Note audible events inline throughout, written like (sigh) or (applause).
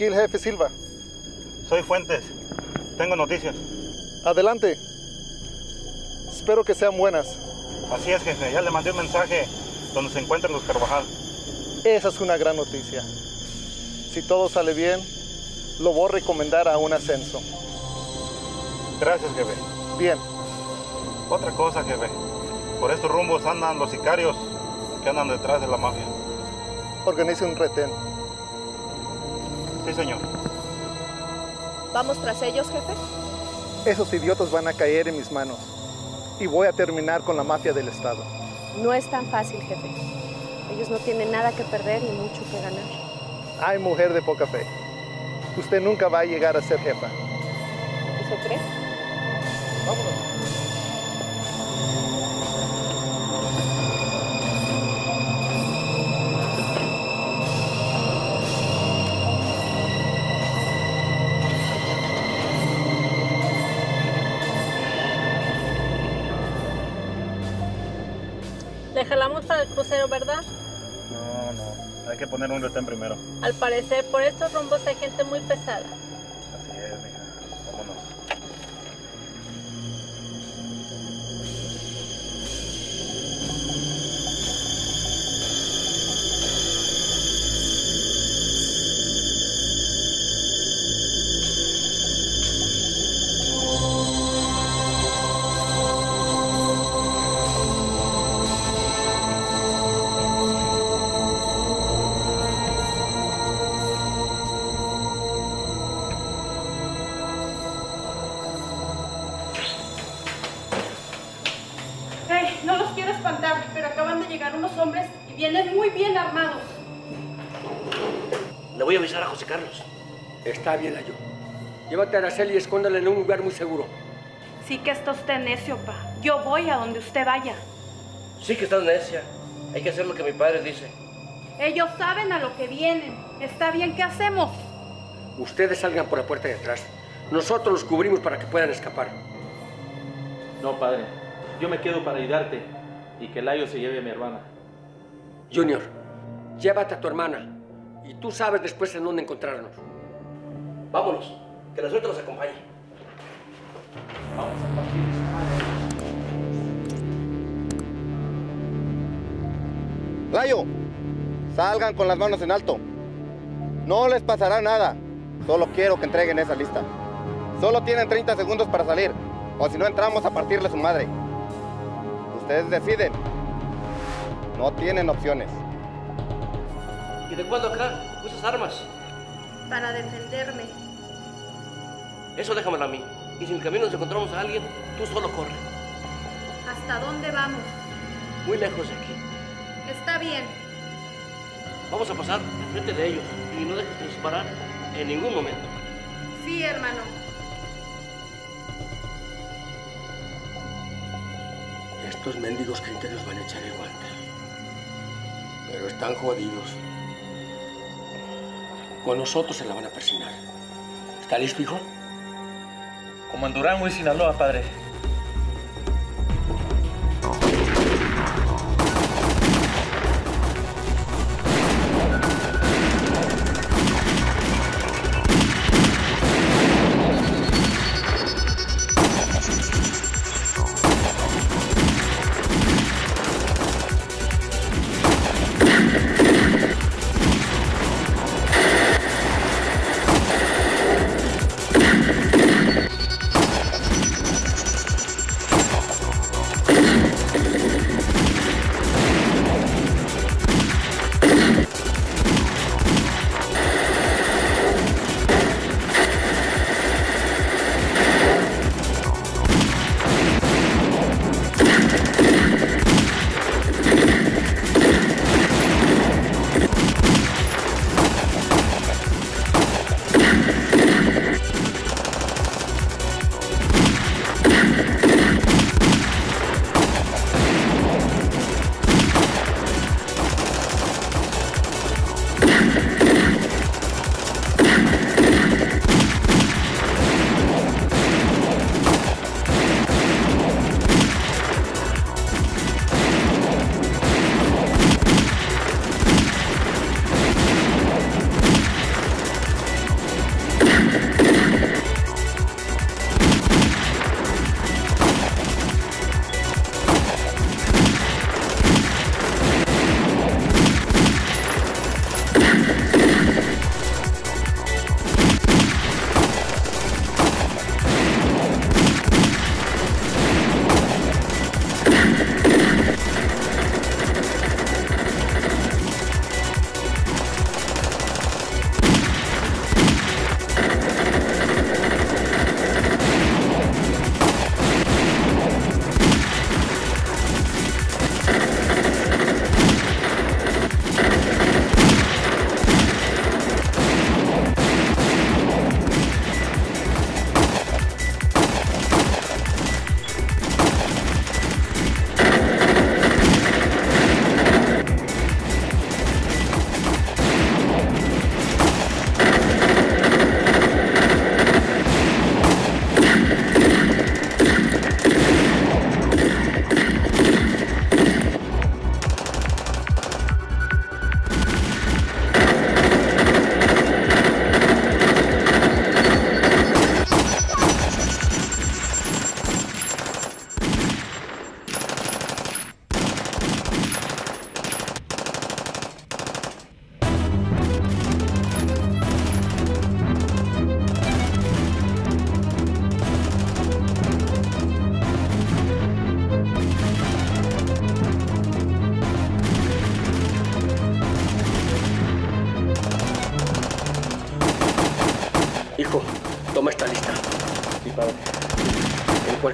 Aquí el jefe Silva. Soy Fuentes. Tengo noticias. Adelante. Espero que sean buenas. Así es, jefe. Ya le mandé un mensaje donde se encuentran los Carvajal. Esa es una gran noticia. Si todo sale bien, lo voy a recomendar a un ascenso. Gracias, jefe. Bien. Otra cosa, jefe. Por estos rumbos andan los sicarios que andan detrás de la mafia. Organice un retén. Sí, señor. ¿Vamos tras ellos, jefe? Esos idiotas van a caer en mis manos. Y voy a terminar con la mafia del Estado. No es tan fácil, jefe. Ellos no tienen nada que perder y mucho que ganar. Ay, mujer de poca fe. Usted nunca va a llegar a ser jefa. ¿Eso cree? Vámonos. Crucero, ¿verdad? No, no. Hay que poner un retén primero. Al parecer, por estos rumbos hay gente muy pesada. Está bien, Ayo. Llévate a Araceli y escóndala en un lugar muy seguro. Sí que está usted necio, pa. Yo voy a donde usted vaya. Sí que estás necia. Hay que hacer lo que mi padre dice. Ellos saben a lo que vienen. Está bien, ¿qué hacemos? Ustedes salgan por la puerta de atrás. Nosotros los cubrimos para que puedan escapar. No, padre. Yo me quedo para ayudarte y que Layo se lleve a mi hermana. Junior, llévate a tu hermana. Y tú sabes después en dónde encontrarnos. Vámonos. Que la suerte nos acompañe. Vamos a partir. Layo, salgan con las manos en alto. No les pasará nada. Solo quiero que entreguen esa lista. Solo tienen 30 segundos para salir. O si no entramos a partirle su madre. Ustedes deciden. No tienen opciones. ¿Y de cuándo acá usas armas? Para defenderme. Eso déjamelo a mí. Y si en el camino nos encontramos a alguien, tú solo corre. ¿Hasta dónde vamos? Muy lejos de aquí. Está bien. Vamos a pasar enfrente de ellos y no dejes de disparar en ningún momento. Sí, hermano. Estos mendigos creen que nos van a echar el guante. Pero están jodidos. Con nosotros se la van a persinar. ¿Está listo, hijo? Como en Durango y Sinaloa, padre.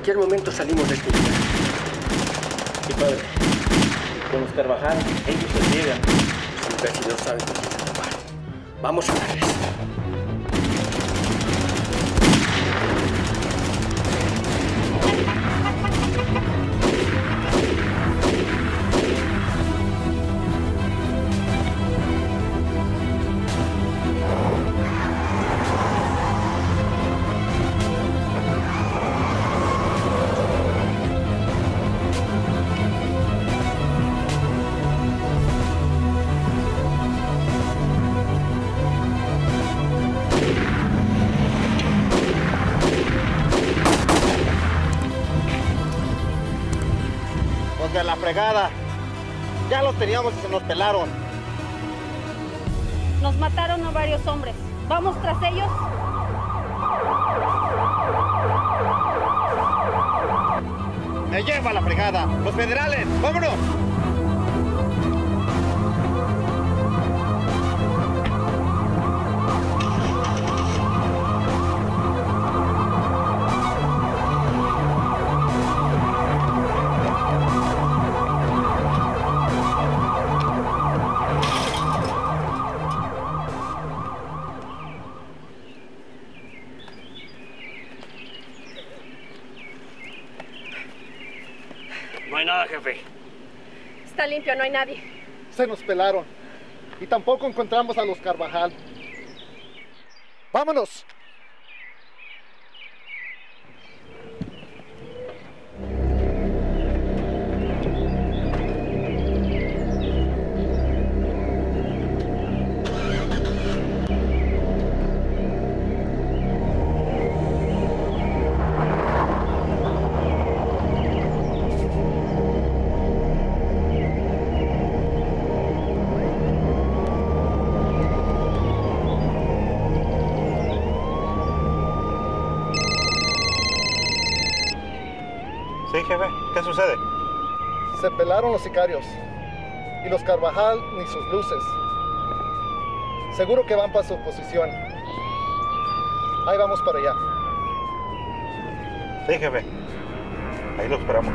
Cualquier momento salimos de este lugar. Sí, padre. Con los Carvajal, ellos se llegan. Los no saben quién se topar. Vamos a darles. Teníamos y se nos pelaron. Nos mataron a varios hombres. ¿Vamos tras ellos? Me lleva la fregada. Los federales, vámonos. No hay nadie. Se nos pelaron. Y tampoco encontramos a los Carvajal. ¡Vámonos! Se pelaron los sicarios. Y los Carvajal ni sus luces. Seguro que van para su posición. Ahí vamos para allá. Sí, jefe. Ahí lo esperamos.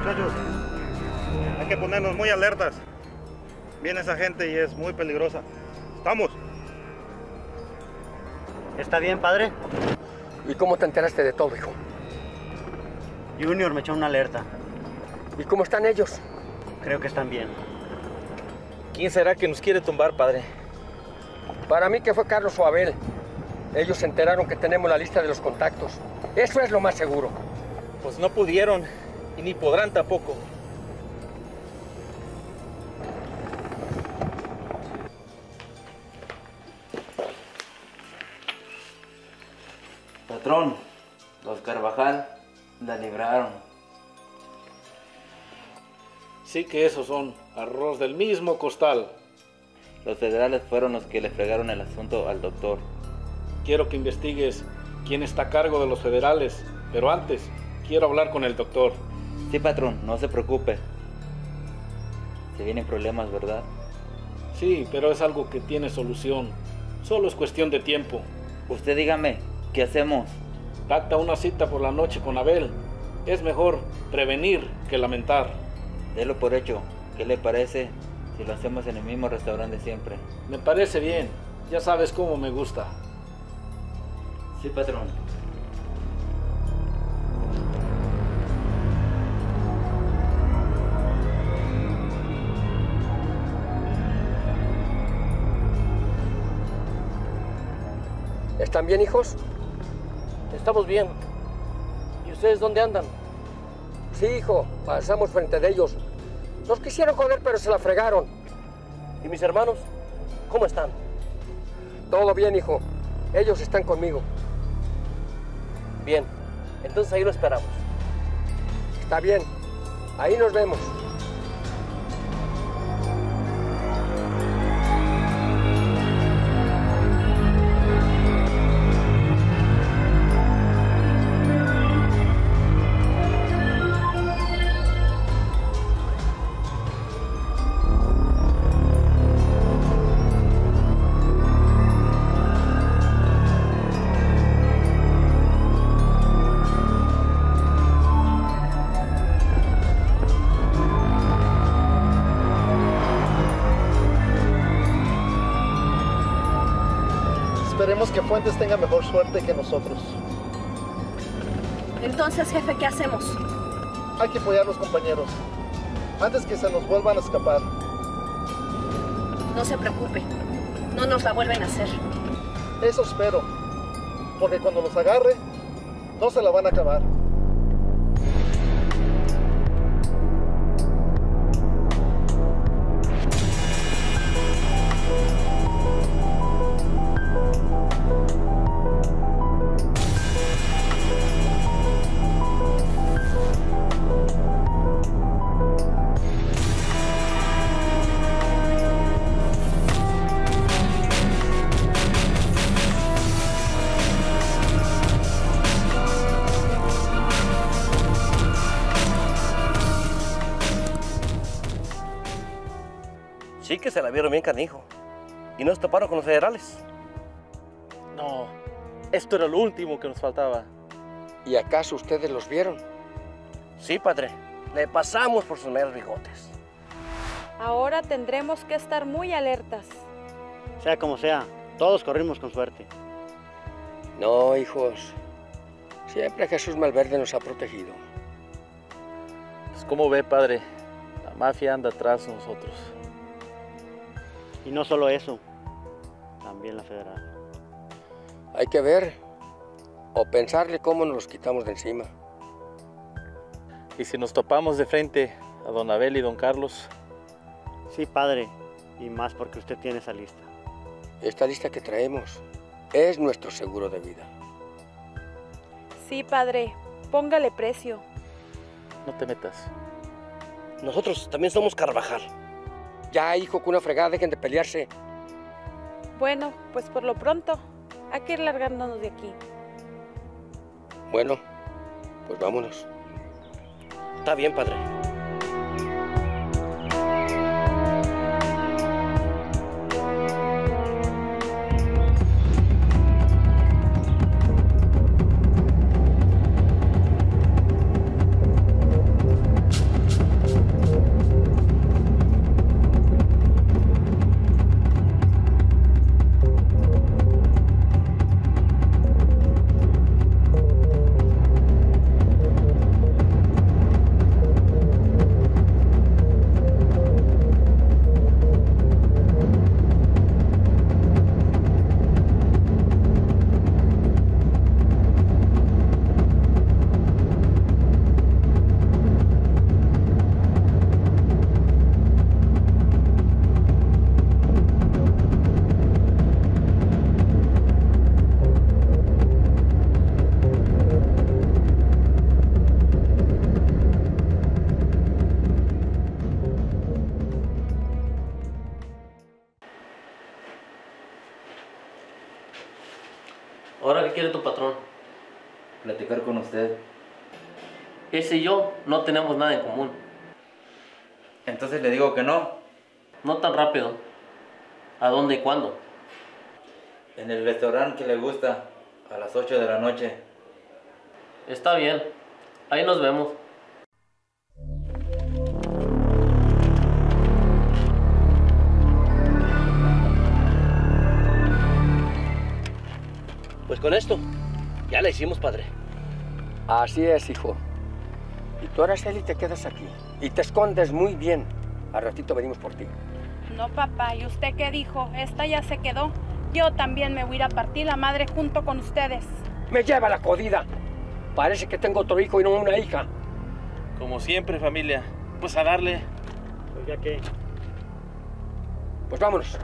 Muchachos, hay que ponernos muy alertas. Viene esa gente y es muy peligrosa. ¡Estamos! ¿Está bien, padre? ¿Y cómo te enteraste de todo, hijo? Junior me echó una alerta. ¿Y cómo están ellos? Creo que están bien. ¿Quién será que nos quiere tumbar, padre? Para mí que fue Carlos o Abel. Ellos se enteraron que tenemos la lista de los contactos. Eso es lo más seguro. Pues no pudieron y ni podrán tampoco. Patrón, los Carvajal la libraron. Sí que esos son arroz del mismo costal. Los federales fueron los que le fregaron el asunto al doctor. Quiero que investigues quién está a cargo de los federales, pero antes quiero hablar con el doctor. Sí, patrón, no se preocupe. Se vienen problemas, ¿verdad? Sí, pero es algo que tiene solución. Solo es cuestión de tiempo. Usted dígame, ¿qué hacemos? Pacta una cita por la noche con Abel. Es mejor prevenir que lamentar. Délo por hecho. ¿Qué le parece si lo hacemos en el mismo restaurante siempre? Me parece bien. Ya sabes cómo me gusta. Sí, patrón. ¿Están bien, hijos? Estamos bien. ¿Y ustedes dónde andan? Sí, hijo. Pasamos frente de ellos. Nos quisieron joder, pero se la fregaron. ¿Y mis hermanos? ¿Cómo están? Todo bien, hijo. Ellos están conmigo. Bien. Entonces ahí lo esperamos. Está bien. Ahí nos vemos. Hay que apoyar a los compañeros antes que se nos vuelvan a escapar. No se preocupe, no nos la vuelven a hacer. Eso espero, porque cuando los agarre, no se la van a acabar. Bien canijo. Y no se toparon con los federales. No, esto era lo último que nos faltaba. ¿Y acaso ustedes los vieron? Sí, padre. Le pasamos por sus meros bigotes. Ahora tendremos que estar muy alertas. Sea como sea, todos corrimos con suerte. No, hijos. Siempre Jesús Malverde nos ha protegido. Pues como ve, padre, la mafia anda atrás de nosotros. Y no solo eso, también la federal. Hay que ver o pensarle cómo nos los quitamos de encima. Y si nos topamos de frente a don Abel y don Carlos, Sí, padre, y más porque usted tiene esa lista. Esta lista que traemos es nuestro seguro de vida. Sí, padre, póngale precio. no te metas. Nosotros también somos Carvajal. Ya, hijo, con una fregada, dejen de pelearse. Bueno, pues por lo pronto, hay que ir largándonos de aquí. Bueno, pues vámonos. Está bien, padre. ¿Ahora qué quiere tu patrón? Platicar con usted. Ese y yo no tenemos nada en común. Entonces le digo que no. No tan rápido. ¿A dónde y cuándo? En el restaurante que le gusta, a las 8 de la noche. Está bien. Ahí nos vemos. Con esto, ya la hicimos, padre. Así es, hijo. Y tú, Araceli, te quedas aquí. Y te escondes muy bien. Al ratito venimos por ti. No, papá, ¿y usted qué dijo? Esta ya se quedó. Yo también me voy a ir a partir la madre junto con ustedes. Me lleva la codida. Parece que tengo otro hijo y no una hija. Como siempre, familia. Pues a darle. Oiga, ¿qué? Pues vámonos.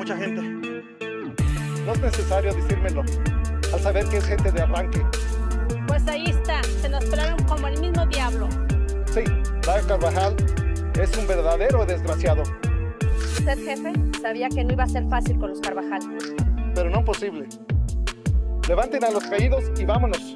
Mucha gente. No es necesario decírmelo, al saber que es gente de arranque. Pues ahí está, se nos pelaron como el mismo diablo. Sí, Layo Carvajal es un verdadero desgraciado. Usted, jefe, sabía que no iba a ser fácil con los Carvajal. Pero no posible. Levanten a los caídos y vámonos.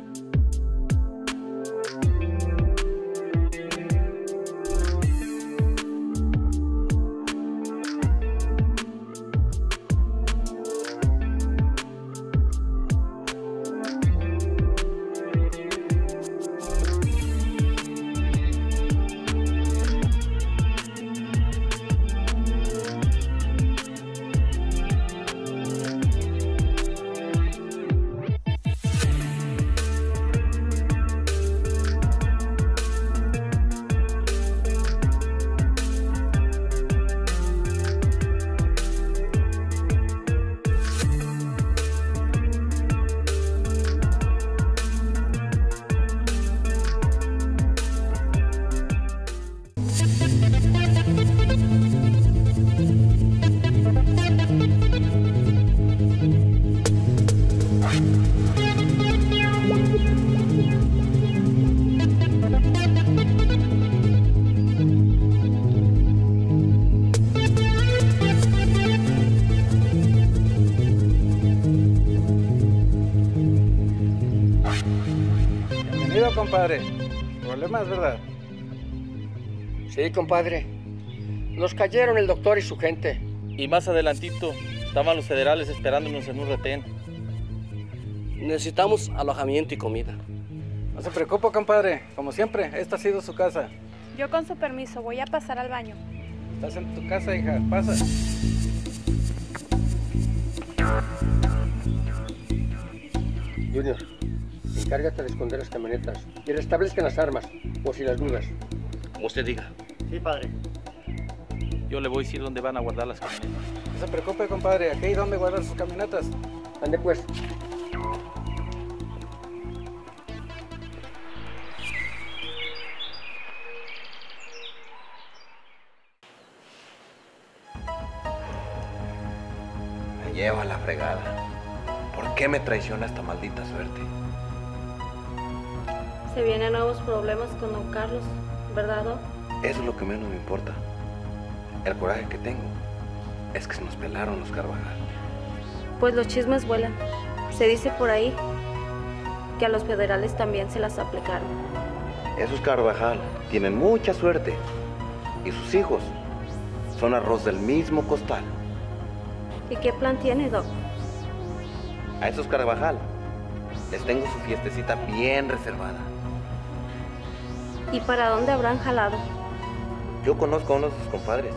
Compadre. Problemas, ¿verdad? Sí, compadre. Nos cayeron el doctor y su gente. Y más adelantito estaban los federales esperándonos en un retén. Necesitamos alojamiento y comida. No se preocupe, compadre. Como siempre, esta ha sido su casa. Yo con su permiso voy a pasar al baño. Estás en tu casa, hija. Pasa. Junior, encárgate de esconder las camionetas y restablezcan las armas, por si las dudas. Como usted diga. Sí, padre. Yo le voy a decir dónde van a guardar las camionetas. No se preocupe, compadre. Aquí hay donde guardar sus camionetas. Ande pues. Me lleva a la fregada. ¿Por qué me traiciona esta maldita suerte? Se vienen nuevos problemas con don Carlos, ¿verdad, Doc? Eso es lo que menos me importa. El coraje que tengo es que se nos pelaron los Carvajal. Pues los chismes vuelan. Se dice por ahí que a los federales también se las aplicaron. Esos Carvajal tienen mucha suerte. Y sus hijos son arroz del mismo costal. ¿Y qué plan tiene, Doc? A esos Carvajal les tengo su fiestecita bien reservada. ¿Y para dónde habrán jalado? Yo conozco a uno de sus compadres.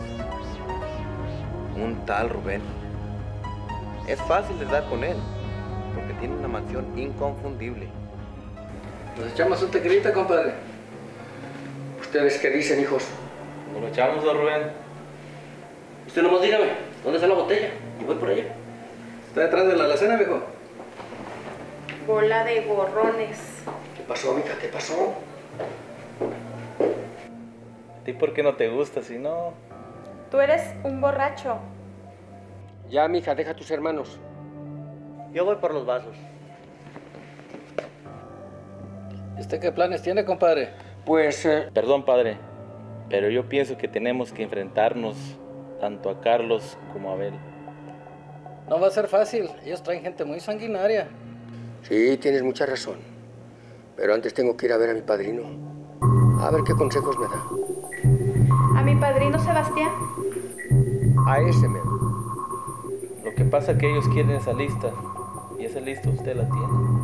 Un tal Rubén. Es fácil de dar con él, porque tiene una mansión inconfundible. Nos echamos un tequilita, compadre. ¿Ustedes qué dicen, hijos? Nos lo echamos, don Rubén. Usted nomás dígame, ¿dónde está la botella? Y voy por allá. Está detrás de la alacena, viejo. Bola de gorrones. ¿Qué pasó, mija? ¿Qué pasó? ¿A ti por qué no te gusta? Si no... Tú eres un borracho. Ya, mija, deja a tus hermanos. Yo voy por los vasos. ¿Y usted qué planes tiene, compadre? Pues... eh, Perdón, padre, pero yo pienso que tenemos que enfrentarnos tanto a Carlos como a Abel. No va a ser fácil. Ellos traen gente muy sanguinaria. Sí, tienes mucha razón. Pero antes tengo que ir a ver a mi padrino. A ver qué consejos me da. A mi padrino Sebastián. A ese me. Lo que pasa es que ellos quieren esa lista y esa lista usted la tiene.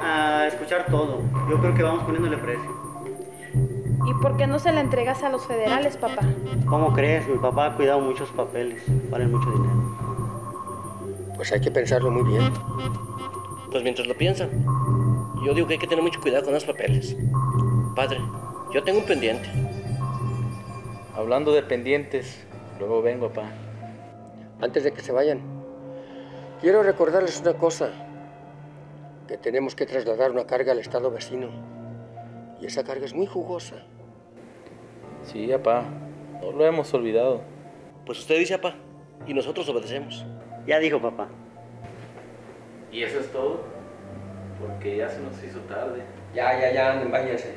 A escuchar todo. Yo creo que vamos poniéndole precio. ¿Y por qué no se la entregas a los federales, papá? ¿Cómo crees? Mi papá ha cuidado muchos papeles. Valen mucho dinero. Pues hay que pensarlo muy bien. Pues mientras lo piensan. Yo digo que hay que tener mucho cuidado con los papeles. Padre, Yo tengo un pendiente. Hablando de pendientes, luego vengo, papá. Antes de que se vayan, quiero recordarles una cosa. Que tenemos que trasladar una carga al estado vecino. Y esa carga es muy jugosa. Sí, papá. No lo hemos olvidado. Pues usted dice, papá, y nosotros obedecemos. Ya dijo papá. ¿Y eso es todo? Porque ya se nos hizo tarde. Ya, ya, ya, anden, váyanse.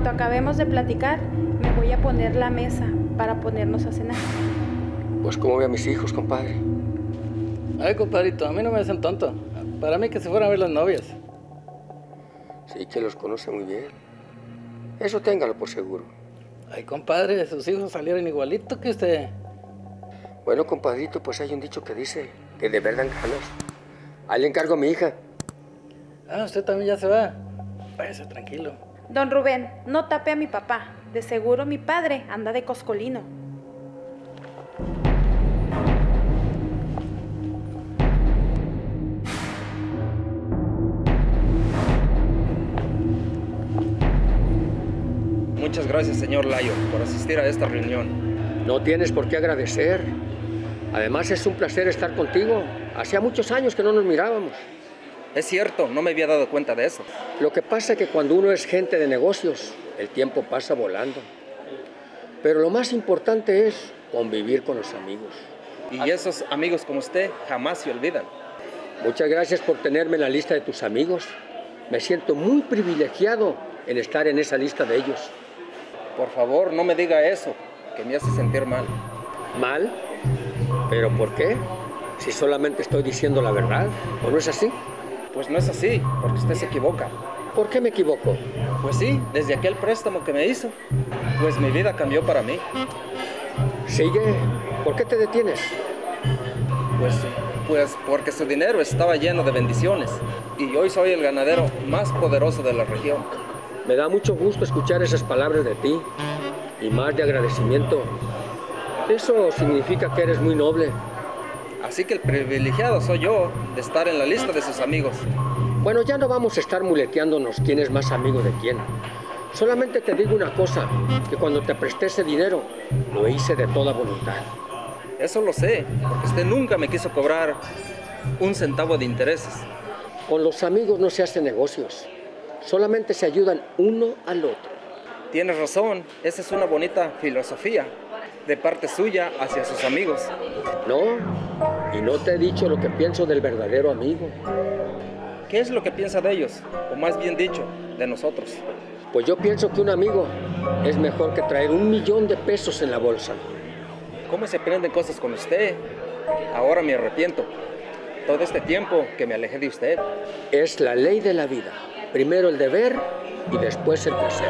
Cuanto acabemos de platicar, me voy a poner la mesa para ponernos a cenar. Pues como ve a mis hijos, compadre. Ay, compadrito, a mí no me hacen tonto. Para mí que se fueran a ver las novias. Sí, que los conoce muy bien. Eso téngalo por seguro. Ay, compadre, sus hijos salieron igualitos que usted. Bueno, compadrito, pues hay un dicho que dice que de verdad ganas. Ahí le encargo a mi hija. Ah, usted también ya se va. Váyase tranquilo. Don Rubén, no tape a mi papá. De seguro mi padre anda de coscolino. Muchas gracias, señor Layo, por asistir a esta reunión. No tienes por qué agradecer. Además, es un placer estar contigo. Hacía muchos años que no nos mirábamos. Es cierto, no me había dado cuenta de eso. Lo que pasa es que cuando uno es gente de negocios, el tiempo pasa volando. Pero lo más importante es convivir con los amigos. Y esos amigos como usted jamás se olvidan. Muchas gracias por tenerme en la lista de tus amigos. Me siento muy privilegiado en estar en esa lista de ellos. Por favor, no me diga eso, que me hace sentir mal. ¿Mal? ¿Pero por qué? Si solamente estoy diciendo la verdad, ¿o no es así? Pues no es así, porque usted se equivoca. ¿Por qué me equivoco? Pues sí, desde aquel préstamo que me hizo, pues mi vida cambió para mí. Sigue. ¿Por qué te detienes? Pues, pues porque su dinero estaba lleno de bendiciones y hoy soy el ganadero más poderoso de la región. Me da mucho gusto escuchar esas palabras de ti y más de agradecimiento. Eso significa que eres muy noble. Así que el privilegiado soy yo de estar en la lista de sus amigos. Bueno, ya no vamos a estar muleteándonos quién es más amigo de quién. Solamente te digo una cosa, que cuando te presté ese dinero, lo hice de toda voluntad. Eso lo sé, porque usted nunca me quiso cobrar un centavo de intereses. Con los amigos no se hacen negocios, solamente se ayudan uno al otro. Tienes razón, esa es una bonita filosofía de parte suya hacia sus amigos. No, y no te he dicho lo que pienso del verdadero amigo. ¿Qué es lo que piensa de ellos? O más bien dicho, de nosotros. Pues yo pienso que un amigo es mejor que traer un millón de pesos en la bolsa. ¿Cómo se aprenden cosas con usted? Ahora me arrepiento. Todo este tiempo que me alejé de usted. Es la ley de la vida. Primero el deber y después el placer.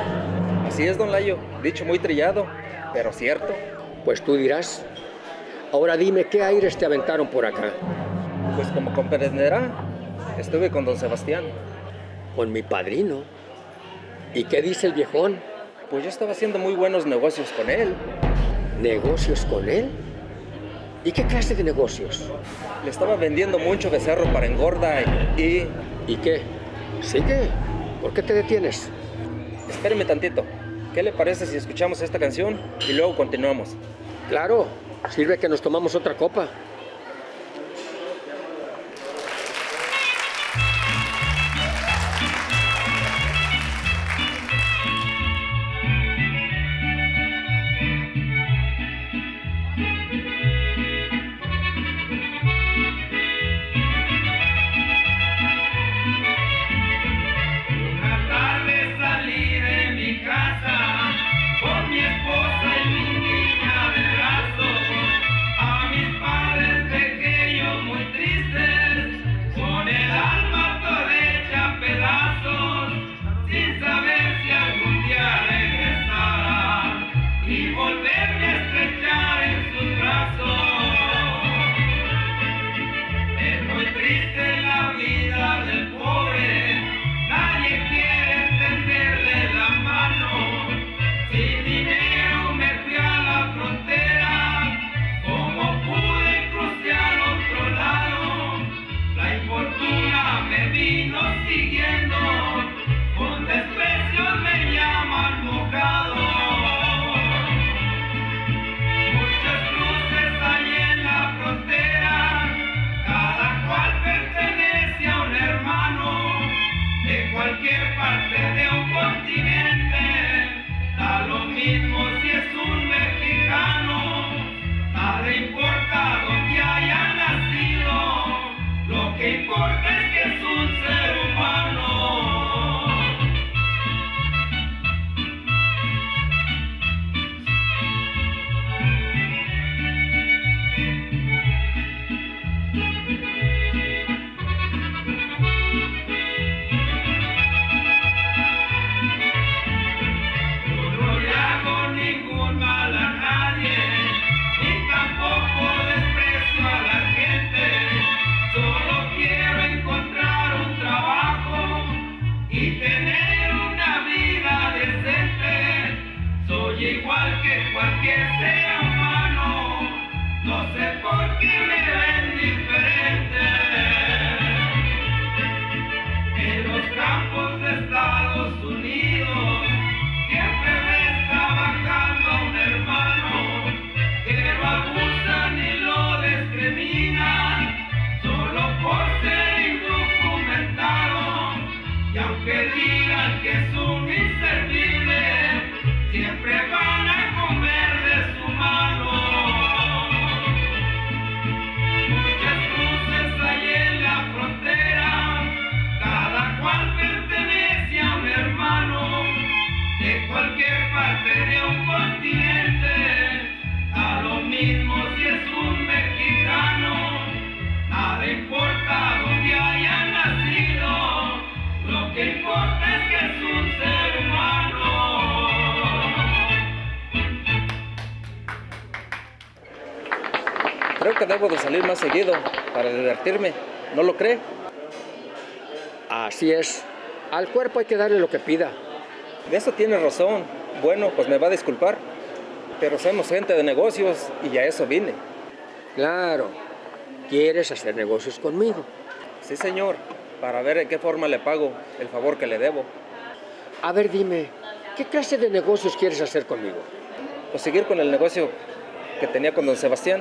Así es, don Layo. Dicho muy trillado, pero cierto. Pues tú dirás. Ahora dime qué aires te aventaron por acá. Pues como comprenderá, estuve con don Sebastián. Con mi padrino. ¿Y qué dice el viejón? Pues yo estaba haciendo muy buenos negocios con él. ¿Negocios con él? ¿Y qué clase de negocios? Le estaba vendiendo mucho becerro para engorda y... ¿Y qué? ¿Sigue? ¿Por qué te detienes? Espéreme tantito. ¿Qué le parece si escuchamos esta canción y luego continuamos? Claro, sirve que nos tomamos otra copa. ¿No lo cree? Así es. Al cuerpo hay que darle lo que pida. De eso tiene razón. Bueno, pues me va a disculpar. Pero somos gente de negocios y a eso vine. Claro. ¿Quieres hacer negocios conmigo? Sí, señor. Para ver en qué forma le pago el favor que le debo. A ver, dime, ¿qué clase de negocios quieres hacer conmigo? Pues seguir con el negocio que tenía con don Sebastián.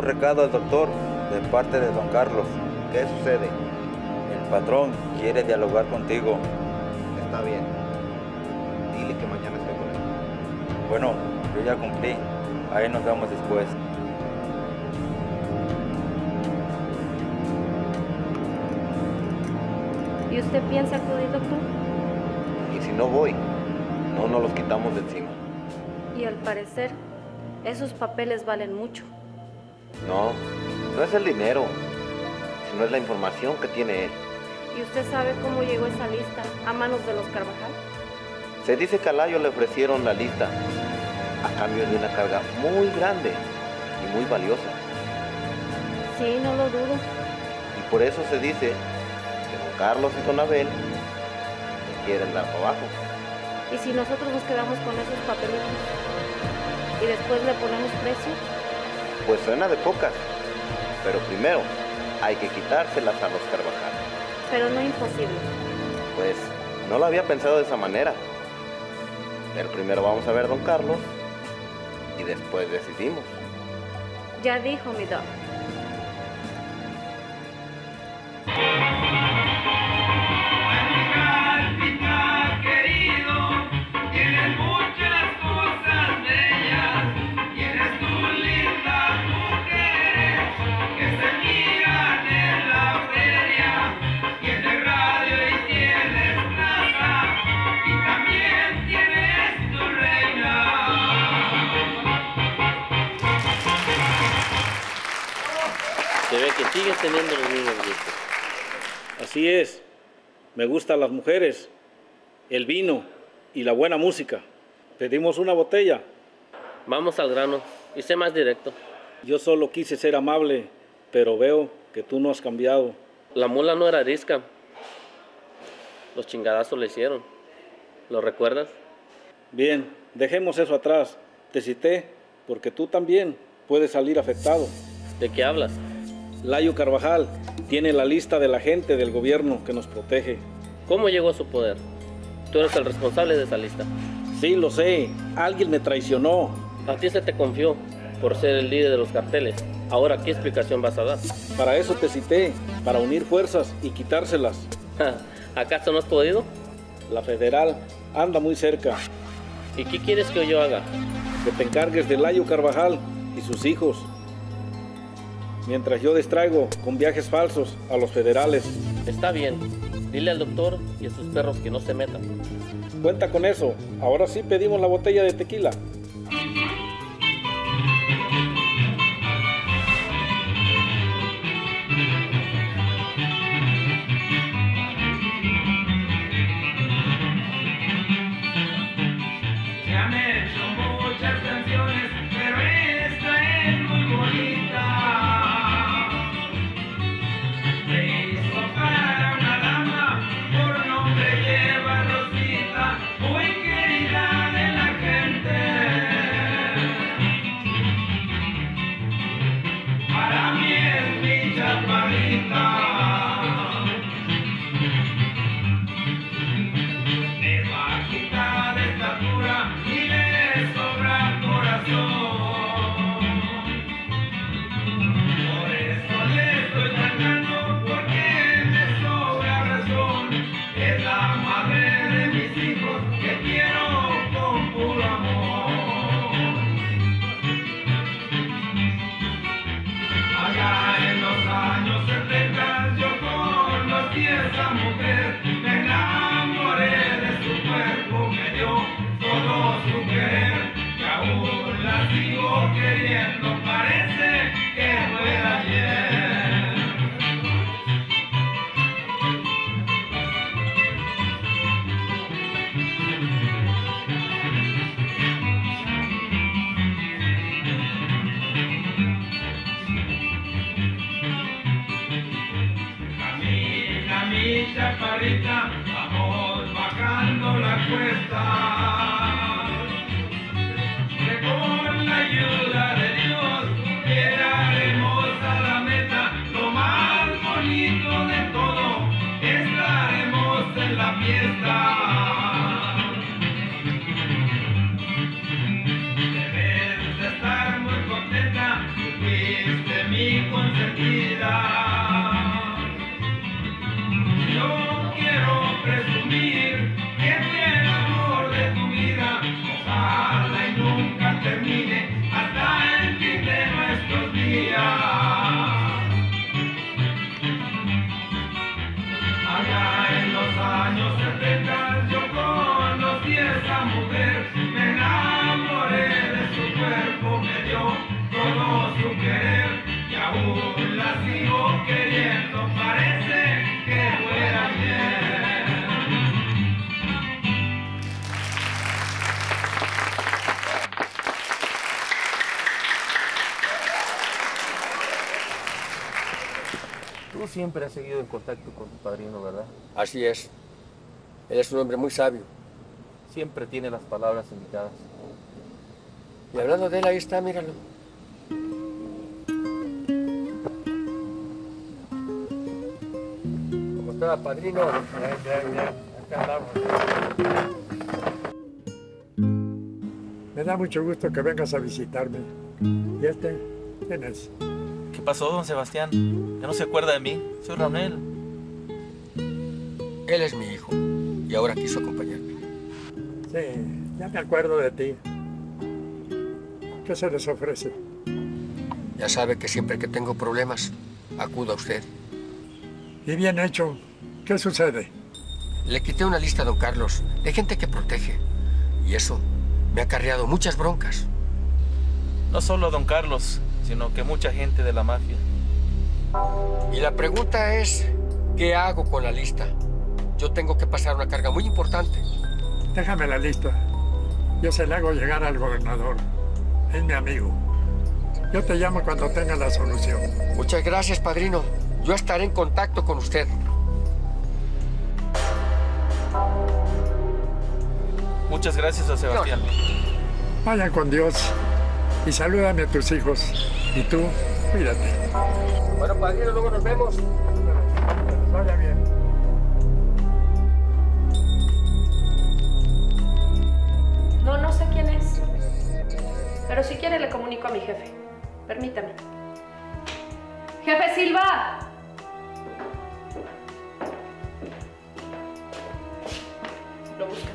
Un recado al doctor de parte de don Carlos. ¿Qué sucede? El patrón quiere dialogar contigo. Está bien. Dile que mañana estoy con él. Bueno, yo ya cumplí. Ahí nos vemos después. ¿Y usted piensa acudir, doctor? Y si no voy, no nos los quitamos de encima. Y al parecer, esos papeles valen mucho. No, no es el dinero, sino es la información que tiene él. ¿Y usted sabe cómo llegó esa lista a manos de los Carvajal? Se dice que a Layo le ofrecieron la lista a cambio de una carga muy grande y muy valiosa. Sí, no lo dudo. Y por eso se dice que don Carlos y don Abel le quieren dar para abajo. ¿Y si nosotros nos quedamos con esos papelitos y después le ponemos precio? Pues suena de pocas, pero primero hay que quitárselas a los Carvajal. Pero no imposible. Pues no lo había pensado de esa manera. Pero primero vamos a ver a don Carlos y después decidimos. Ya dijo mi doc. Teniendo los mismos gustos. Así es. Me gustan las mujeres, el vino y la buena música. Pedimos una botella. Vamos al grano y sé más directo. Yo solo quise ser amable, pero veo que tú no has cambiado. La mula no era arisca. Los chingadazos le hicieron. ¿Lo recuerdas? Bien, dejemos eso atrás. Te cité porque tú también puedes salir afectado. ¿De qué hablas? Layo Carvajal tiene la lista de la gente del gobierno que nos protege. ¿Cómo llegó a su poder? Tú eres el responsable de esa lista. Sí, lo sé. Alguien me traicionó. A ti se te confió por ser el líder de los carteles. Ahora, ¿qué explicación vas a dar? Para eso te cité, para unir fuerzas y quitárselas. ¿Acaso no has podido? La federal anda muy cerca. ¿Y qué quieres que yo haga? Que te encargues de Layo Carvajal y sus hijos. Mientras yo distraigo con viajes falsos a los federales. Está bien. Dile al doctor y a sus perros que no se metan. Cuenta con eso. Ahora sí pedimos la botella de tequila. Siempre has seguido en contacto con tu padrino, ¿verdad? Así es. Él es un hombre muy sabio. Siempre tiene las palabras indicadas. Y hablando de él, ahí está, míralo. ¿Cómo está, padrino? Bien, bien, bien. Acá andamos. Me da mucho gusto que vengas a visitarme. ¿Y este? ¿Quién es? ¿Qué pasó, don Sebastián? ¿Ya no se acuerda de mí? Soy Raunel. Él es mi hijo y ahora quiso acompañarme. Sí, ya me acuerdo de ti. ¿Qué se les ofrece? Ya sabe que siempre que tengo problemas, acudo a usted. Y bien hecho. ¿Qué sucede? Le quité una lista a don Carlos de gente que protege. Y eso me ha acarreado muchas broncas. No solo don Carlos, sino que mucha gente de la mafia. Y la pregunta es, ¿qué hago con la lista? Yo tengo que pasar una carga muy importante. Déjame la lista. Yo se la hago llegar al gobernador. Es mi amigo. Yo te llamo cuando tenga la solución. Muchas gracias, padrino. Yo estaré en contacto con usted. Muchas gracias, don Sebastián. Vayan con Dios y salúdame a tus hijos. Y tú, cuídate. Bueno, padrino, luego nos vemos. Vaya bien. No, no sé quién es. Pero si quiere le comunico a mi jefe. Permítame. ¡Jefe Silva! Lo busca.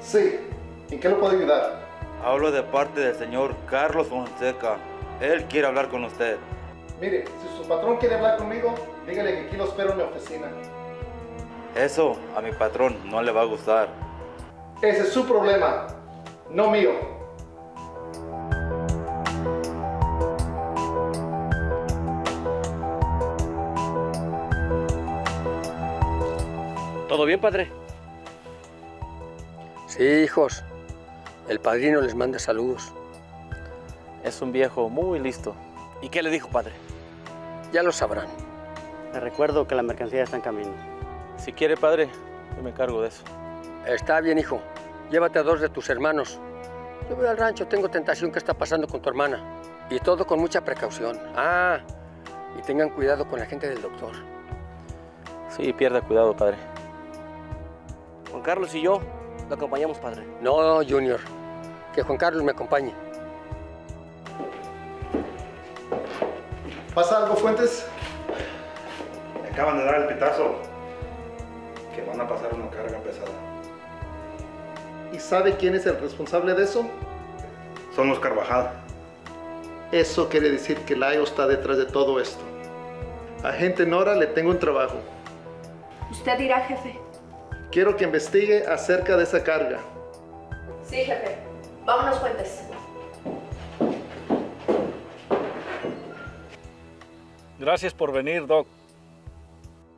Sí. ¿En qué lo puedo ayudar? Hablo de parte del señor Carlos Fonseca. Él quiere hablar con usted. Mire, si su patrón quiere hablar conmigo, dígale que aquí lo espero en mi oficina. Eso a mi patrón no le va a gustar. Ese es su problema, no mío. ¿Todo bien, padre? Sí, hijos. El padrino les manda saludos. Es un viejo muy listo. ¿Y qué le dijo, padre? Ya lo sabrán. Le recuerdo que la mercancía está en camino. Si quiere, padre, yo me encargo de eso. Está bien, hijo. Llévate a dos de tus hermanos. Yo voy al rancho, tengo tentación que está pasando con tu hermana. Y todo con mucha precaución. Ah, y tengan cuidado con la gente del doctor. Sí, pierda cuidado, padre. Juan Carlos y yo lo acompañamos, padre. No, Junior. Que Juan Carlos me acompañe. ¿Pasa algo, Fuentes? Me acaban de dar el pitazo. que van a pasar una carga pesada. ¿Y sabe quién es el responsable de eso? Son los Carvajal. Eso quiere decir que Layo está detrás de todo esto. Agente Nora, le tengo un trabajo. Usted dirá, jefe. Quiero que investigue acerca de esa carga. Sí, jefe. Vámonos, Fuentes. Gracias por venir, Doc.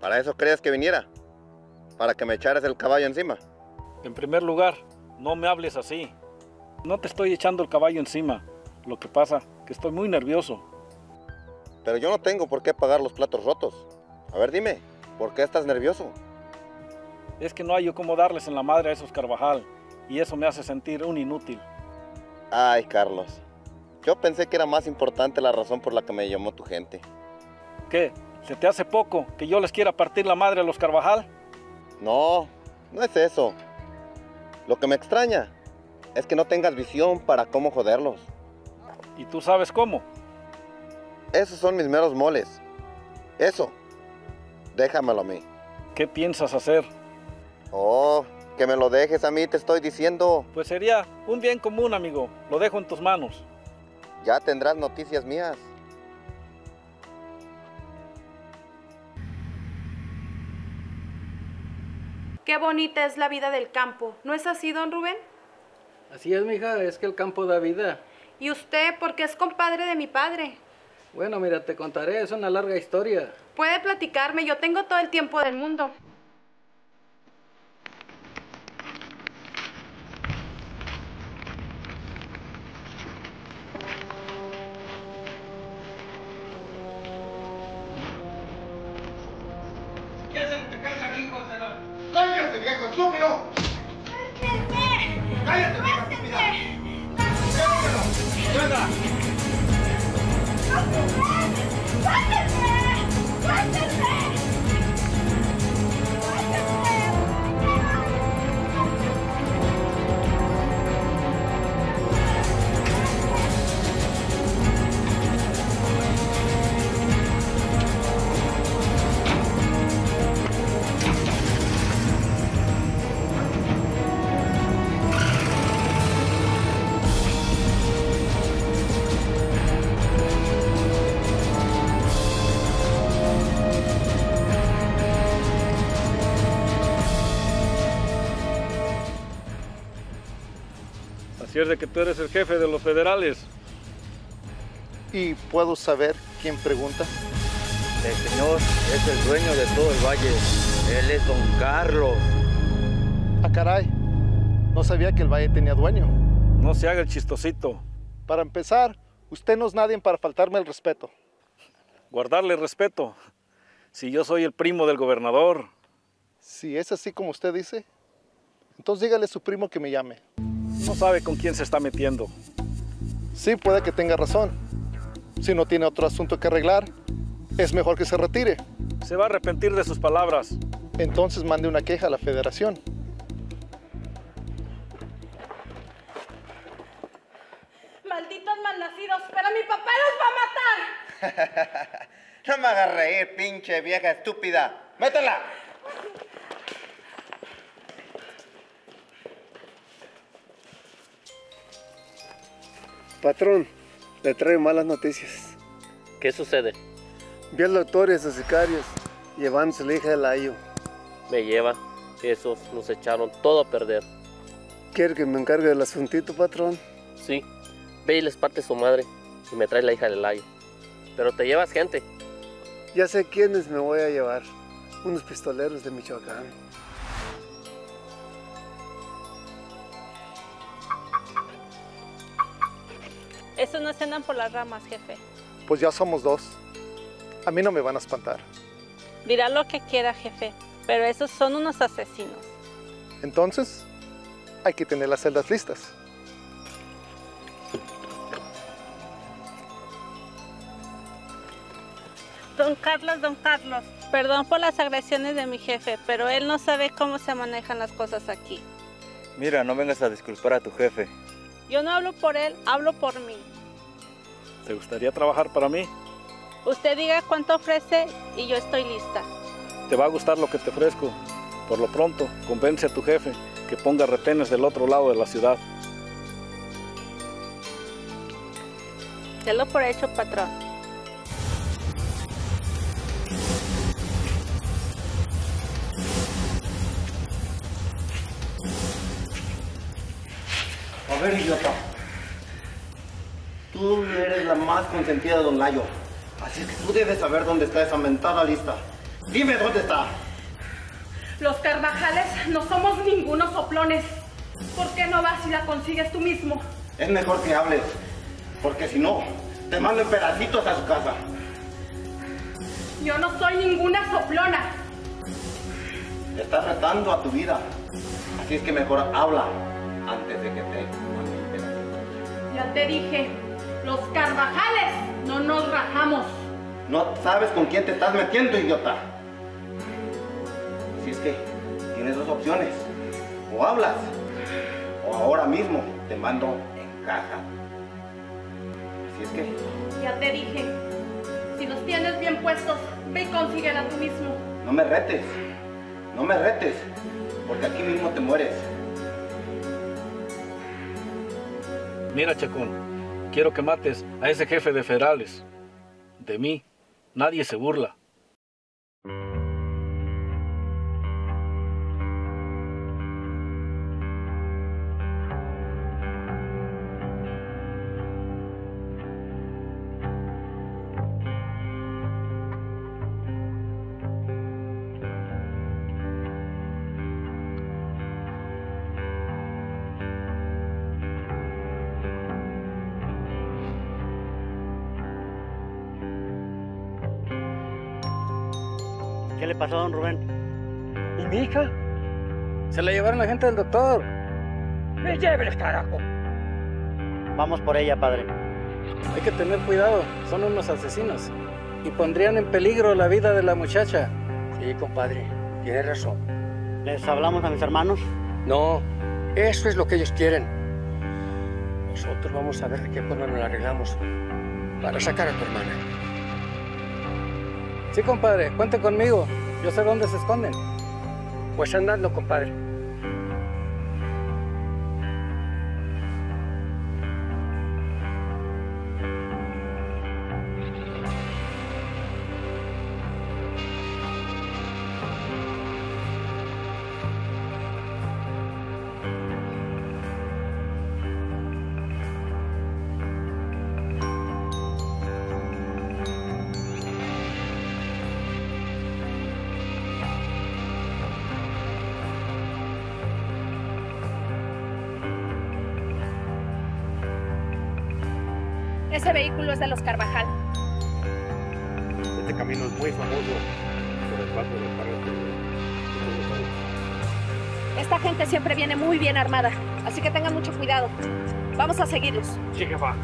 ¿Para eso crees que viniera? ¿Para que me echaras el caballo encima? En primer lugar, no me hables así. No te estoy echando el caballo encima. Lo que pasa que estoy muy nervioso. Pero yo no tengo por qué pagar los platos rotos. A ver, dime, ¿por qué estás nervioso? Es que no hay yo cómo darles en la madre a esos Carvajal. Y eso me hace sentir un inútil. Ay, Carlos. Yo pensé que era más importante la razón por la que me llamó tu gente. ¿Qué? ¿Se te hace poco que yo les quiera partir la madre a los Carvajal? No, no es eso. Lo que me extraña es que no tengas visión para cómo joderlos. ¿Y tú sabes cómo? Esos son mis meros moles. Eso, déjamelo a mí. ¿Qué piensas hacer? Oh, que me lo dejes a mí, te estoy diciendo. Pues sería un bien común, amigo. Lo dejo en tus manos. Ya tendrás noticias mías. Qué bonita es la vida del campo. ¿No es así, don Rubén? Así es, mija, es que el campo da vida. ¿Y usted porque es compadre de mi padre? Bueno, mira, te contaré, es una larga historia. Puede platicarme, yo tengo todo el tiempo del mundo. What's in there? What's? What's? Es de que tú eres el jefe de los federales. ¿Y puedo saber quién pregunta? El señor es el dueño de todo el valle. Él es don Carlos. Ah, caray. No sabía que el valle tenía dueño. No se haga el chistosito. Para empezar, usted no es nadie para faltarme el respeto. Guardarle respeto. Si yo soy el primo del gobernador. Si es así como usted dice, entonces dígale a su primo que me llame. No sabe con quién se está metiendo. Sí, puede que tenga razón. Si no tiene otro asunto que arreglar, es mejor que se retire. Se va a arrepentir de sus palabras. Entonces mande una queja a la federación. Malditos malnacidos, pero mi papá los va a matar. (laughs) no me hagas reír, pinche vieja estúpida. ¡Métela! Patrón, le traigo malas noticias. ¿Qué sucede? Vi al doctor y a sus sicarios llevándose a la hija de Layo. Me lleva. Esos nos echaron todo a perder. ¿Quiere que me encargue del asuntito, patrón? Sí. Ve y les parte su madre y me trae la hija de Layo. Pero te llevas gente. Ya sé quiénes me voy a llevar. Unos pistoleros de Michoacán. Esos no se andan por las ramas, jefe. Pues ya somos dos. A mí no me van a espantar. Dirá lo que quiera, jefe, pero esos son unos asesinos. Entonces, hay que tener las celdas listas. Don Carlos, don Carlos, perdón por las agresiones de mi jefe, pero él no sabe cómo se manejan las cosas aquí. Mira, no vengas a disculpar a tu jefe. Yo no hablo por él, hablo por mí. ¿Te gustaría trabajar para mí? Usted diga cuánto ofrece y yo estoy lista. Te va a gustar lo que te ofrezco, Por lo pronto, convence a tu jefe que ponga retenes del otro lado de la ciudad. Ya lo por hecho, patrón. A ver, idiota. Tú eres la más consentida de Don Layo. Así que tú debes saber dónde está esa mentada lista. Dime dónde está. Los Carvajales no somos ningunos soplones. ¿Por qué no vas y la consigues tú mismo? Es mejor que hables. Porque si no, te mando en pedacitos a su casa. Yo no soy ninguna soplona. Te estás retando a tu vida. Así es que mejor habla antes de que te mande en pedacitos. Ya te dije, los Carvajales no nos rajamos. No sabes con quién te estás metiendo, idiota. Así es que tienes dos opciones. O hablas, o ahora mismo te mando en caja. Así es que Ya te dije, si los tienes bien puestos, ve y consíguela tú mismo. no me retes. No me retes. Porque aquí mismo te mueres. Mira, Chacón, quiero que mates a ese jefe de federales. De mí, nadie se burla. Pasó don Rubén? ¿Y mi hija? Se la llevaron la gente del doctor. ¡Me lleves, carajo! Vamos por ella, padre. Hay que tener cuidado, son unos asesinos. Y pondrían en peligro la vida de la muchacha. Sí, compadre, tienes razón. ¿Les hablamos a mis hermanos? No, eso es lo que ellos quieren. Nosotros vamos a ver de qué forma nos la arreglamos para sacar a tu hermana. Sí, compadre, cuente conmigo. Yo sé dónde se esconden. Pues andando, compadre. Ese vehículo es de los Carvajal. Este camino es muy famoso por el paso de los carros que- Esta gente siempre viene muy bien armada, así que tengan mucho cuidado. Vamos a seguirlos. Sí, jefa.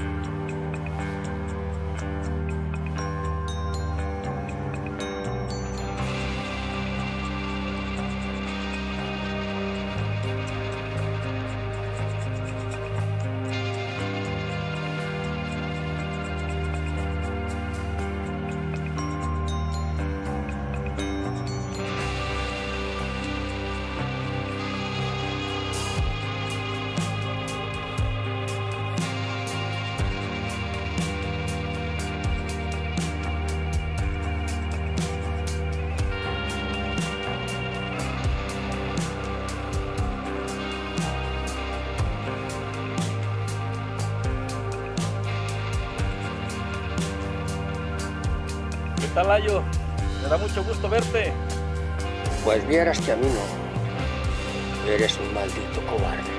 Vieras que a mí no. Eres un maldito cobarde.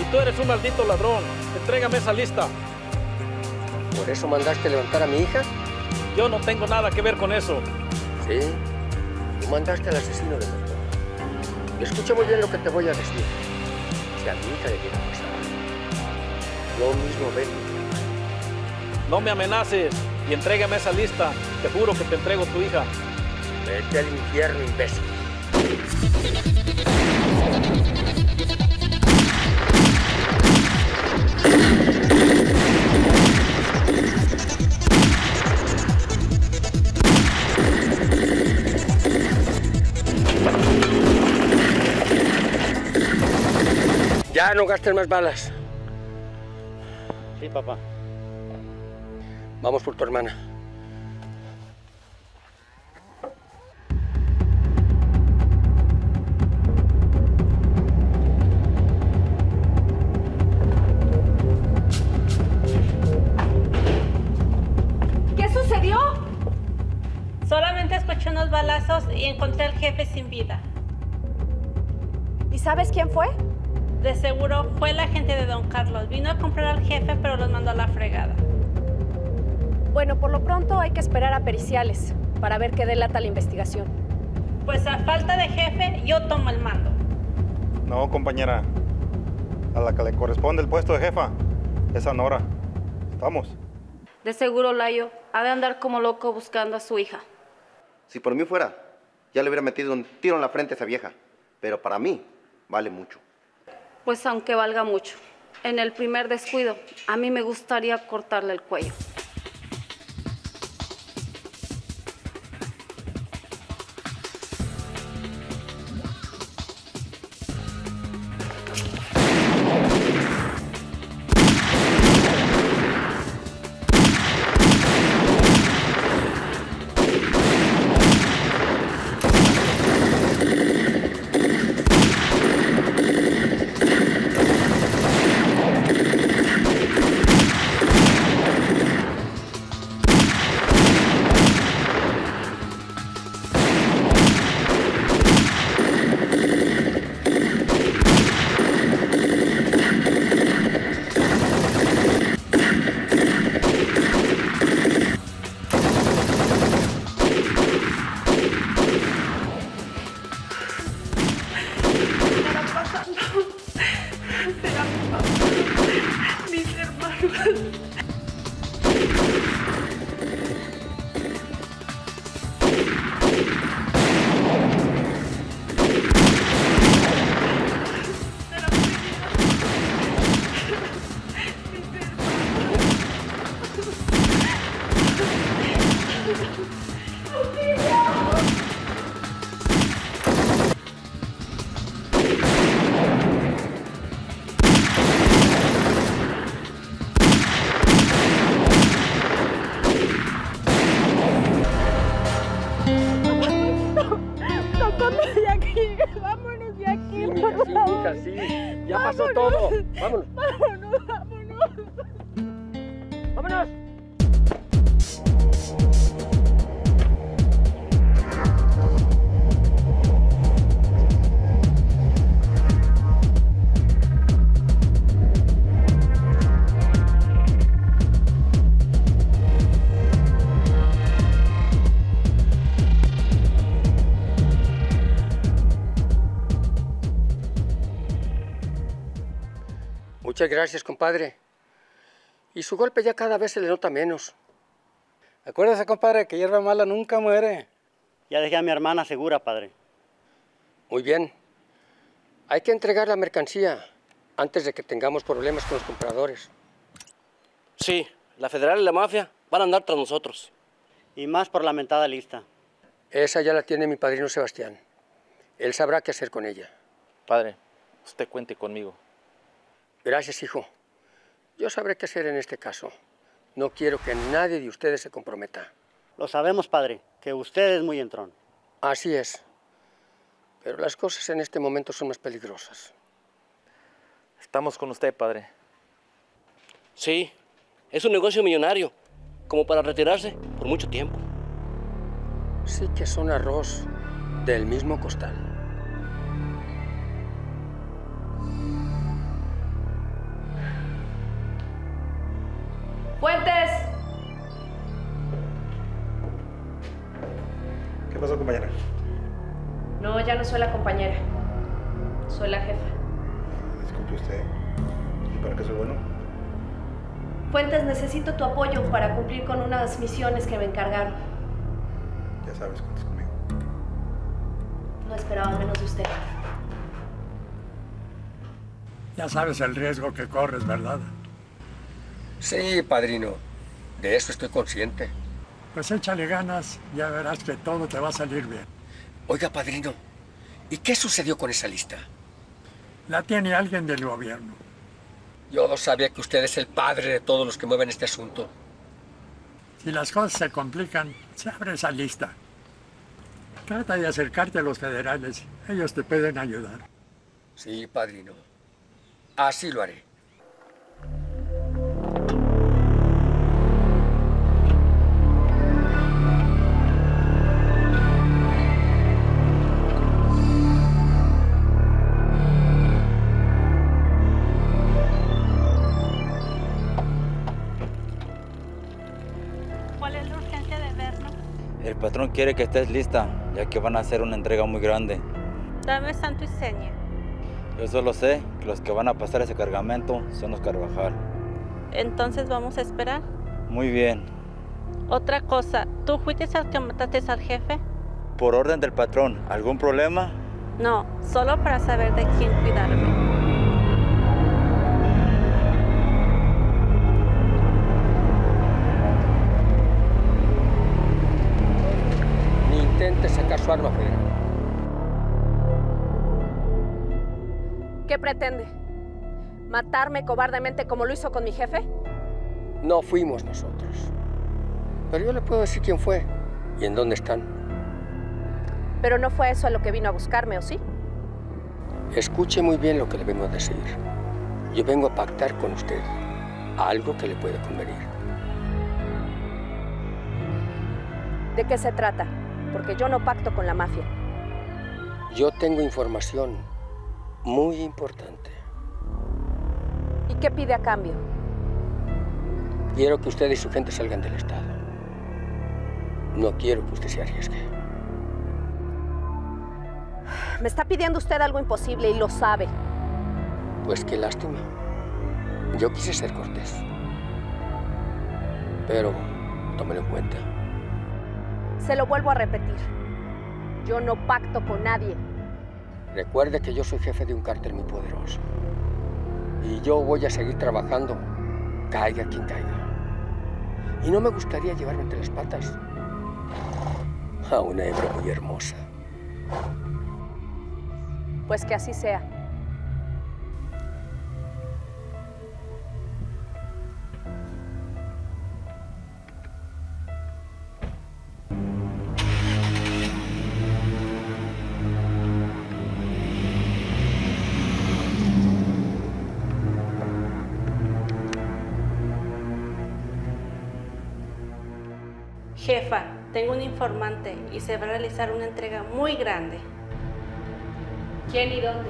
Y tú eres un maldito ladrón. Entrégame esa lista. ¿Por eso mandaste levantar a mi hija? Yo no tengo nada que ver con eso. Sí. Tú mandaste al asesino doctor. Y escucha muy bien lo que te voy a decir. Si a mi hija le llega a pasar yo mismo vengo. No me amenaces y entrégame esa lista. Te juro que te entrego tu hija. Vete al infierno, imbécil. No gastes más balas. Sí, papá. Vamos por tu hermana. Fue el agente de don Carlos. Vino a comprar al jefe, pero los mandó a la fregada. Bueno, por lo pronto hay que esperar a periciales para ver qué delata la investigación. Pues a falta de jefe, yo tomo el mando. No, compañera. A la que le corresponde el puesto de jefa es a Nora. Vamos. De seguro Layo ha de andar como loco buscando a su hija. Si por mí fuera, ya le hubiera metido un tiro en la frente a esa vieja. Pero para mí, vale mucho. Pues aunque valga mucho, en el primer descuido, a mí me gustaría cortarle el cuello. Gracias, compadre. Y su golpe ya cada vez se le nota menos. Acuérdese, compadre, que hierba mala nunca muere. Ya dejé a mi hermana segura, padre. Muy bien. Hay que entregar la mercancía antes de que tengamos problemas con los compradores. Sí, la federal y la mafia van a andar tras nosotros. Y más por la mentada lista. Esa ya la tiene mi padrino Sebastián. Él sabrá qué hacer con ella. Padre, usted cuente conmigo. Gracias, hijo. Yo sabré qué hacer en este caso. No quiero que nadie de ustedes se comprometa. Lo sabemos, padre, que usted es muy entrón. Así es. Pero las cosas en este momento son más peligrosas. Estamos con usted, padre. Sí, es un negocio millonario, como para retirarse por mucho tiempo. Sí que son arroz del mismo costal. ¡Fuentes! ¿Qué pasó, compañera? No, ya no soy la compañera. Soy la jefa. Disculpe usted. ¿Y para qué soy bueno? Fuentes, necesito tu apoyo para cumplir con unas misiones que me encargaron. Ya sabes, cuentas conmigo. No esperaba menos de usted. Ya sabes el riesgo que corres, ¿verdad? Sí, padrino. De eso estoy consciente. Pues échale ganas, ya verás que todo te va a salir bien. Oiga, padrino, ¿y qué sucedió con esa lista? La tiene alguien del gobierno. Yo sabía que usted es el padre de todos los que mueven este asunto. Si las cosas se complican, se abre esa lista. Trata de acercarte a los federales. Ellos te pueden ayudar. Sí, padrino. Así lo haré. Patrón quiere que estés lista, ya que van a hacer una entrega muy grande. Dame santo y seña. Yo solo sé que los que van a pasar ese cargamento son los Carvajal. Entonces vamos a esperar. Muy bien. Otra cosa, ¿tú fuiste al que mataste al jefe? Por orden del patrón, ¿algún problema? No, solo para saber de quién cuidarme. Sacar su arma afuera. ¿Qué pretende? ¿Matarme cobardemente como lo hizo con mi jefe? No fuimos nosotros. Pero yo le puedo decir quién fue y en dónde están. Pero no fue eso a lo que vino a buscarme, ¿o sí? Escuche muy bien lo que le vengo a decir. Yo vengo a pactar con usted algo que le puede convenir. ¿De qué se trata? Porque yo no pacto con la mafia. Yo tengo información muy importante. ¿Y qué pide a cambio? Quiero que usted y su gente salgan del Estado. No quiero que usted se arriesgue. Me está pidiendo usted algo imposible y lo sabe. Pues qué lástima. Yo quise ser cortés. Pero tómelo en cuenta. Se lo vuelvo a repetir. Yo no pacto con nadie. Recuerde que yo soy jefe de un cártel muy poderoso. Y yo voy a seguir trabajando, caiga quien caiga. Y no me gustaría llevarme entre las patas a una hebra muy hermosa. Pues que así sea. Jefa, tengo un informante y se va a realizar una entrega muy grande. ¿Quién y dónde?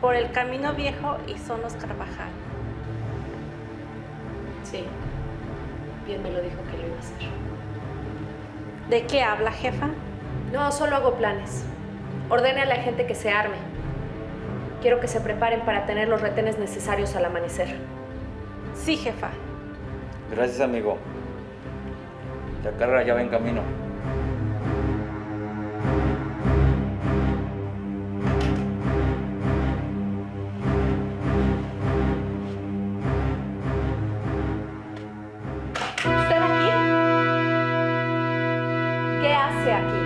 Por el camino viejo y son los Carvajal. Sí. Bien me lo dijo que lo iba a hacer. ¿De qué habla, jefa? No, solo hago planes. Ordene a la gente que se arme. Quiero que se preparen para tener los retenes necesarios al amanecer. Sí, jefa. Gracias, amigo. La carrera ya va en camino. ¿Usted aquí? ¿Qué hace aquí?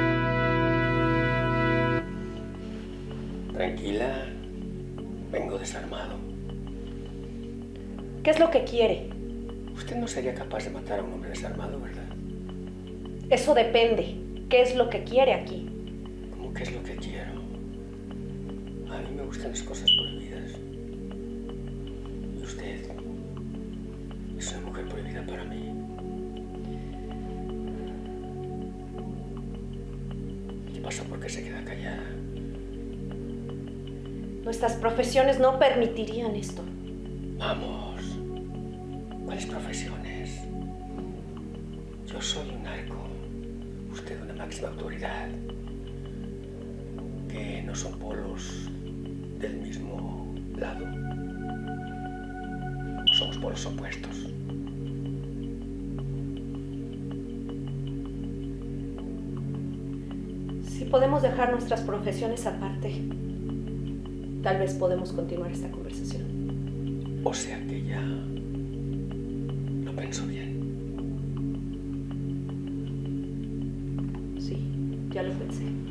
Tranquila. Vengo desarmado. ¿Qué es lo que quiere? Usted no sería capaz de matar a un hombre desarmado, ¿verdad? Eso depende. ¿Qué es lo que quiere aquí? ¿Cómo que es lo que quiero? A mí me gustan las cosas prohibidas. Y usted es una mujer prohibida para mí. ¿Qué pasa? ¿Por qué se queda callada? Nuestras profesiones no permitirían esto. Vamos. ¿Cuáles profesiones? Máxima autoridad. ¿Que no son polos del mismo lado? ¿O somos polos opuestos? Si podemos dejar nuestras profesiones aparte, tal vez podemos continuar esta conversación. O sea que ya lo pensó bien. Sí, ya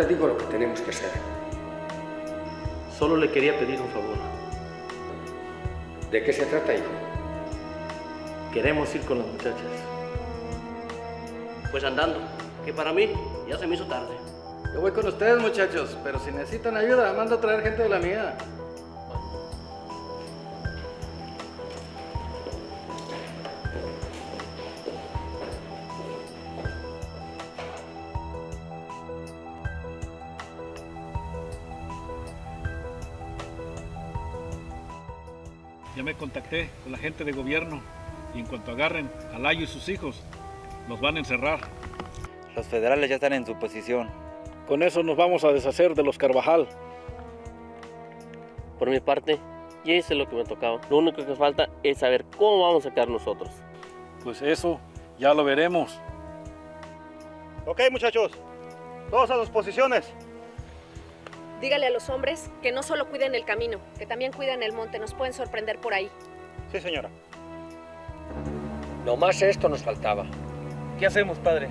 te digo lo que tenemos que hacer. Solo le quería pedir un favor. ¿De qué se trata, hijo? Queremos ir con las muchachas. Pues andando, que para mí ya se me hizo tarde. Yo voy con ustedes, muchachos, pero si necesitan ayuda, mando a traer gente de la mía. La gente de gobierno y en cuanto agarren a Layo y sus hijos, los van a encerrar. Los federales ya están en su posición. Con eso nos vamos a deshacer de los Carvajal. Por mi parte, ya hice lo que me tocaba. Lo único que falta es saber cómo vamos a quedar nosotros. Pues eso ya lo veremos. Ok, muchachos. Todos a sus posiciones. Dígale a los hombres que no solo cuiden el camino, que también cuiden el monte. Nos pueden sorprender por ahí. Sí, señora. Nomás esto nos faltaba. ¿Qué hacemos, padre?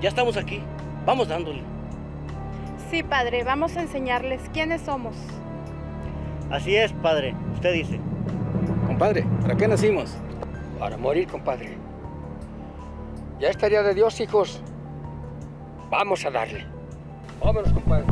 Ya estamos aquí. Vamos dándole. Sí, padre, vamos a enseñarles quiénes somos. Así es, padre. Usted dice. Compadre, ¿para qué nacimos? Para morir, compadre. Ya estaría de Dios, hijos. Vamos a darle. Vámonos, compadre.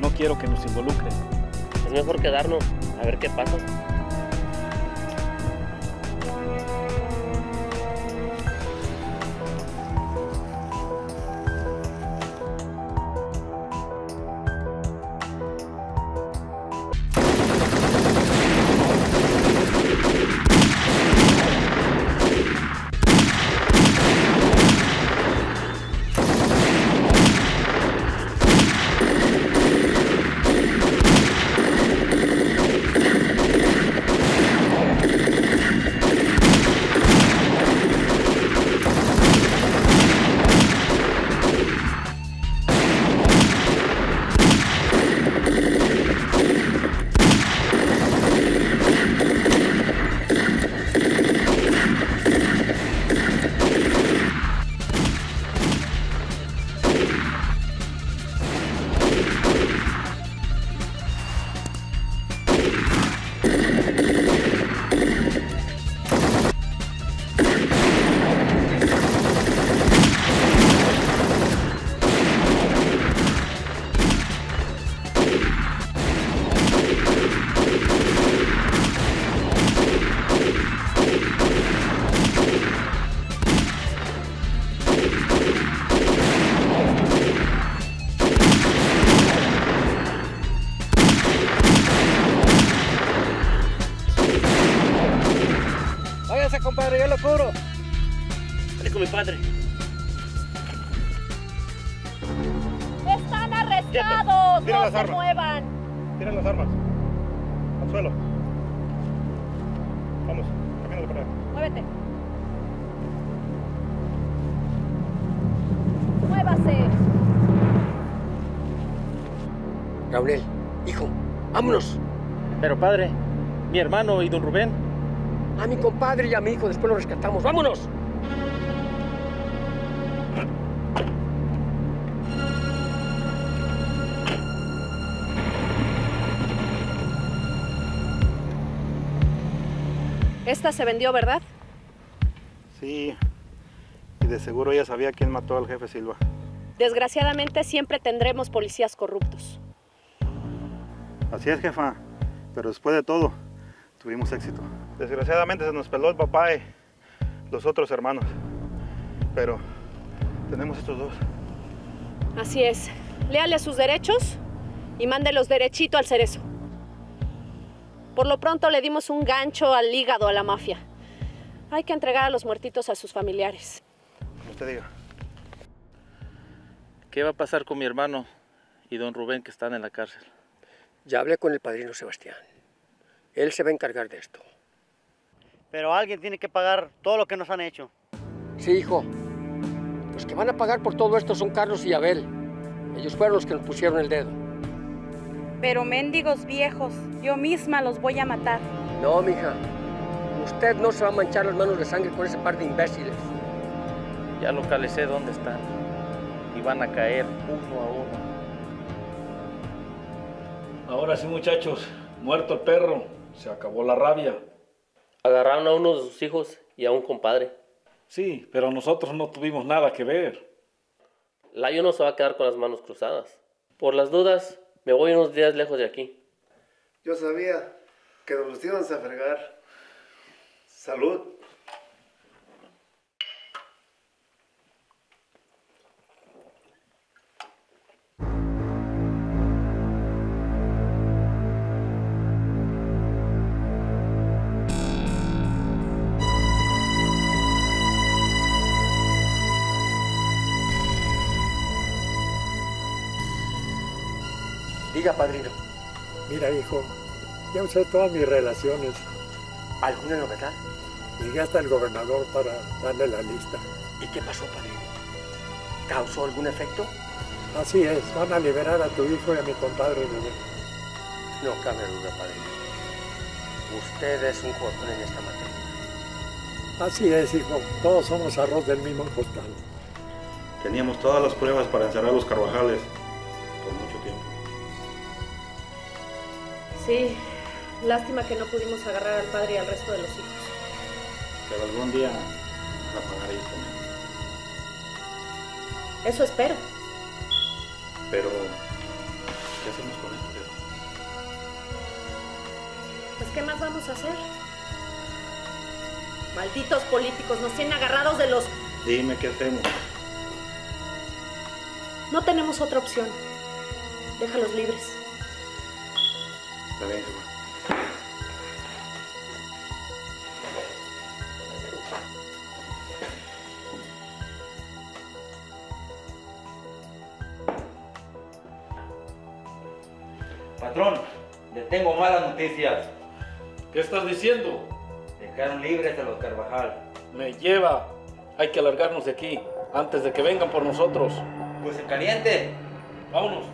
No quiero que nos involucren. Es mejor quedarnos a ver qué pasa. Pero padre, mi hermano y don Rubén. A mi compadre y a mi hijo después lo rescatamos. ¡Vámonos! Esta se vendió, ¿verdad? Sí. Y de seguro ella sabía quién mató al jefe Silva. Desgraciadamente siempre tendremos policías corruptos. Así es, jefa. Pero después de todo, tuvimos éxito. Desgraciadamente se nos peló el papá y los otros hermanos. Pero tenemos estos dos. Así es. Léale sus derechos y mándelos derechito al cerezo. Por lo pronto le dimos un gancho al hígado a la mafia. Hay que entregar a los muertitos a sus familiares. Como usted diga. ¿Qué va a pasar con mi hermano y don Rubén que están en la cárcel? Ya hablé con el padrino Sebastián. Él se va a encargar de esto. Pero alguien tiene que pagar todo lo que nos han hecho. Sí, hijo. Los que van a pagar por todo esto son Carlos y Abel. Ellos fueron los que nos pusieron el dedo. Pero mendigos viejos, yo misma los voy a matar. No, mija. Usted no se va a manchar las manos de sangre con ese par de imbéciles. Ya localicé dónde están. Y van a caer uno a uno. Ahora sí, muchachos. Muerto el perro. Se acabó la rabia. Agarraron a uno de sus hijos y a un compadre. Sí, pero nosotros no tuvimos nada que ver. Layo no se va a quedar con las manos cruzadas. Por las dudas, me voy unos días lejos de aquí. Yo sabía que nos los íbamos a fregar. Salud. Diga, padrino. Mira, hijo, ya usé todas mis relaciones. ¿Alguna novedad? Llegué hasta el gobernador para darle la lista. ¿Y qué pasó, padrino? ¿Causó algún efecto? Así es, van a liberar a tu hijo y a mi compadre Rubén. No cabe duda, padrino. Usted es un cojón en esta materia. Así es, hijo, todos somos arroz del mismo costal. Teníamos todas las pruebas para encerrar los Carvajales por mucho tiempo. Sí, lástima que no pudimos agarrar al padre y al resto de los hijos. Pero algún día van a pagar ellos también. Eso espero. Pero, ¿qué hacemos con esto? Pues, ¿qué más vamos a hacer? Malditos políticos, nos tienen agarrados de los... Dime qué hacemos. No tenemos otra opción. Déjalos libres. Está bien. Patrón, le tengo malas noticias. ¿Qué estás diciendo? Dejaron libres a los Carvajal. Me lleva. Hay que alargarnos de aquí antes de que vengan por nosotros. Pues en caliente. Vámonos.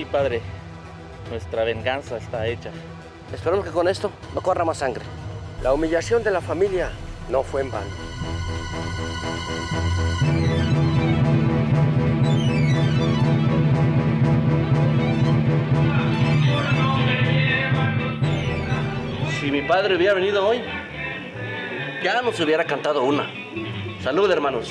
sí, Padre, nuestra venganza está hecha. Esperamos que con esto no corra más sangre. La humillación de la familia no fue en vano. Si mi padre hubiera venido hoy, ya nos hubiera cantado una. Salud, hermanos.